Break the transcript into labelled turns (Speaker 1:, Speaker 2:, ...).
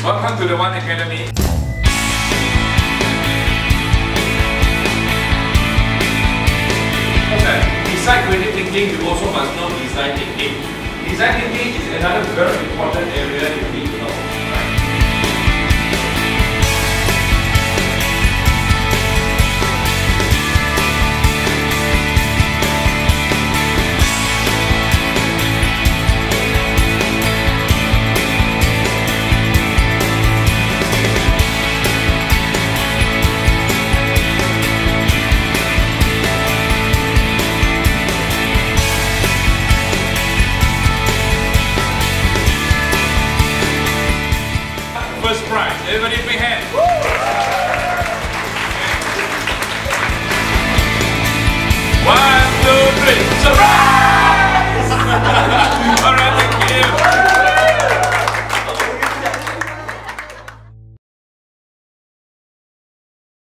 Speaker 1: to the One Academy. Okay. Besides creative thinking, you also must know design thinking. Design thinking is another very important area First prize. Everybody big hand.